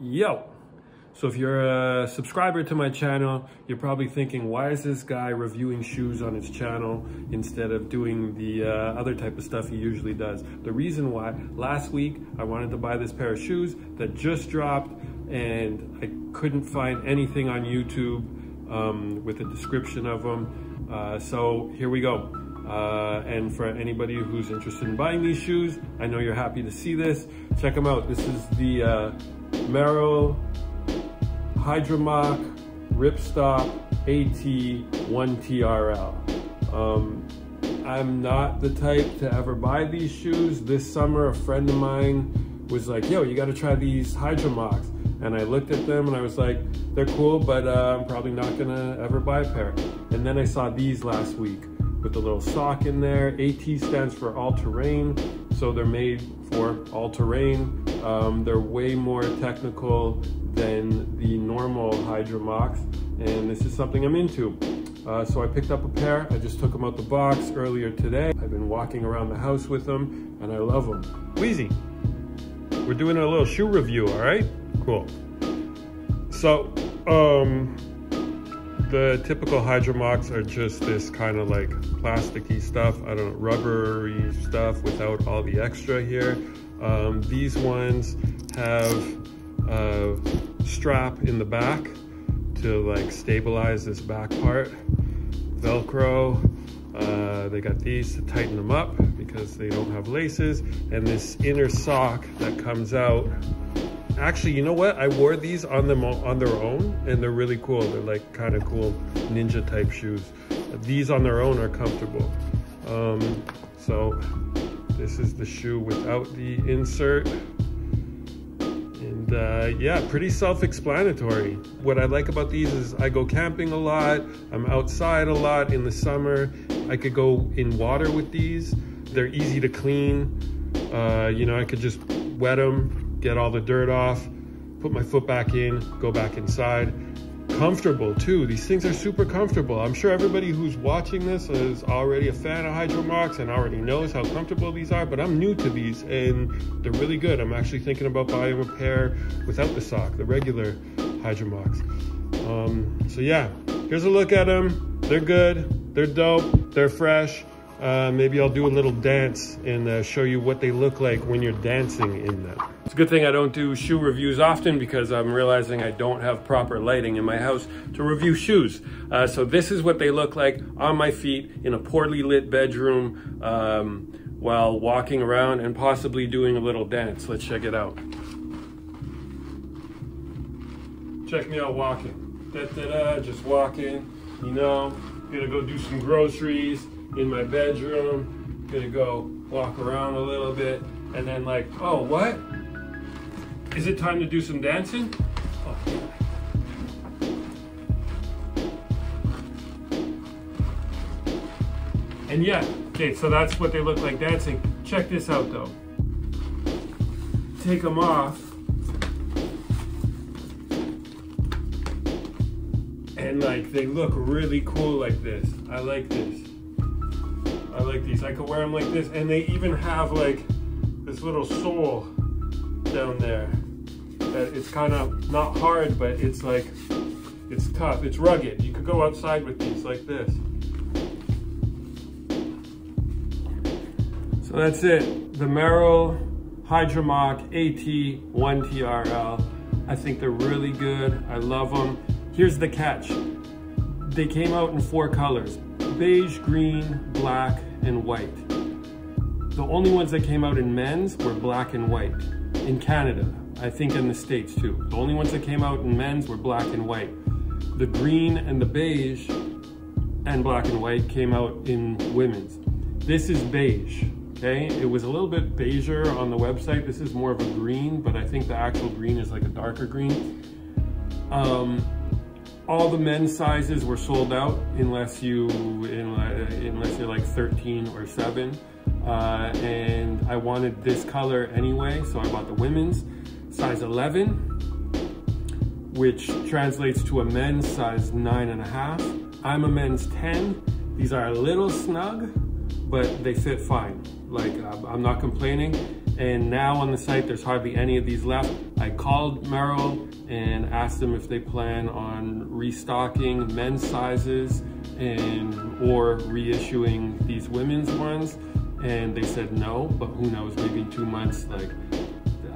Yo! So if you're a subscriber to my channel, you're probably thinking, why is this guy reviewing shoes on his channel instead of doing the uh, other type of stuff he usually does? The reason why, last week I wanted to buy this pair of shoes that just dropped and I couldn't find anything on YouTube um, with a description of them. Uh, so here we go. Uh, and for anybody who's interested in buying these shoes, I know you're happy to see this. Check them out. This is the uh, Hydromoc Ripstop AT1TRL. Um, I'm not the type to ever buy these shoes. This summer, a friend of mine was like, yo, you gotta try these Hydromocs. And I looked at them and I was like, they're cool, but uh, I'm probably not gonna ever buy a pair. And then I saw these last week with the little sock in there. AT stands for all-terrain, so they're made for all-terrain. Um, they're way more technical than the normal Hydromocs, and this is something I'm into. Uh, so I picked up a pair. I just took them out the box earlier today. I've been walking around the house with them, and I love them. Wheezy, we're doing a little shoe review, all right? Cool. So, um, the typical Hydromocs are just this kind of like plasticky stuff, I don't know, rubbery stuff without all the extra here. Um, these ones have a strap in the back to like stabilize this back part. Velcro, uh, they got these to tighten them up because they don't have laces. And this inner sock that comes out actually, you know what? I wore these on them on their own, and they're really cool. They're like kind of cool ninja type shoes. These on their own are comfortable. Um, so this is the shoe without the insert. And uh, yeah, pretty self-explanatory. What I like about these is I go camping a lot. I'm outside a lot in the summer. I could go in water with these. They're easy to clean. Uh, you know, I could just wet them, get all the dirt off, put my foot back in, go back inside. Comfortable too. These things are super comfortable. I'm sure everybody who's watching this is already a fan of Hydromocs and already knows how comfortable these are, but I'm new to these and they're really good. I'm actually thinking about buying a pair without the sock, the regular Hydromocs. Um, so yeah, here's a look at them. They're good, they're dope, they're fresh. Uh, maybe I'll do a little dance and uh, show you what they look like when you're dancing in them. It's a good thing I don't do shoe reviews often because I'm realizing I don't have proper lighting in my house to review shoes. Uh, so this is what they look like on my feet in a poorly lit bedroom um, while walking around and possibly doing a little dance. Let's check it out. Check me out walking. Da, da, da, just walking, you know, gonna go do some groceries in my bedroom, gonna go walk around a little bit, and then like, oh, what? Is it time to do some dancing? Oh. And yeah, okay, so that's what they look like dancing. Check this out though. Take them off. And like, they look really cool like this. I like this. I like these. I could wear them like this. And they even have like this little sole down there. That it's kind of not hard, but it's like, it's tough. It's rugged. You could go outside with these like this. So that's it. The Merrell Hydromoc AT1TRL. I think they're really good. I love them. Here's the catch. They came out in four colors. Beige, green, black, and white. The only ones that came out in men's were black and white. In Canada, I think in the States too. The only ones that came out in men's were black and white. The green and the beige and black and white came out in women's. This is beige, okay? It was a little bit beiger on the website. This is more of a green, but I think the actual green is like a darker green. Um, all the men's sizes were sold out unless you unless you're like 13 or 7 uh, and I wanted this color anyway so I bought the women's size 11 which translates to a men's size nine and a half. I'm a men's 10 these are a little snug but they fit fine. Like I'm not complaining. And now on the site there's hardly any of these left. I called Merrell and asked them if they plan on restocking men's sizes and or reissuing these women's ones. And they said no, but who knows, maybe in two months, like,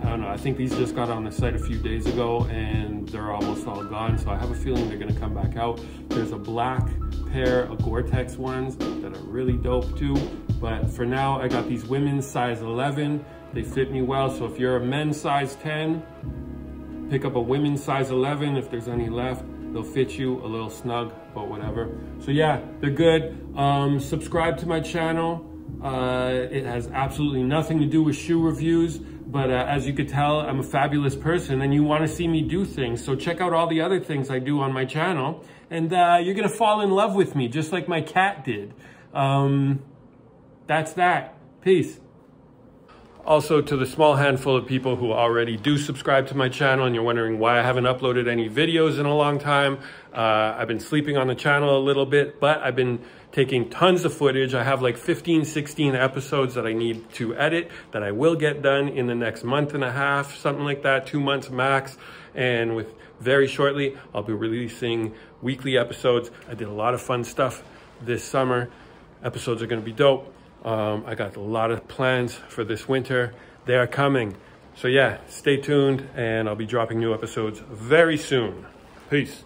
I don't know. I think these just got on the site a few days ago and they're almost all gone. So I have a feeling they're gonna come back out. There's a black pair of Gore-Tex ones that are really dope too. But for now, I got these women's size 11. They fit me well. So if you're a men's size 10, pick up a women's size 11 if there's any left. They'll fit you a little snug, but whatever. So yeah, they're good. Um, subscribe to my channel. Uh, it has absolutely nothing to do with shoe reviews, but uh, as you could tell, I'm a fabulous person and you wanna see me do things. So check out all the other things I do on my channel and uh, you're gonna fall in love with me just like my cat did. Um, that's that. Peace. Also, to the small handful of people who already do subscribe to my channel and you're wondering why I haven't uploaded any videos in a long time, uh, I've been sleeping on the channel a little bit, but I've been taking tons of footage. I have like 15, 16 episodes that I need to edit that I will get done in the next month and a half, something like that, two months max. And with very shortly, I'll be releasing weekly episodes. I did a lot of fun stuff this summer. Episodes are gonna be dope. Um, I got a lot of plans for this winter. They are coming. So yeah, stay tuned and I'll be dropping new episodes very soon. Peace.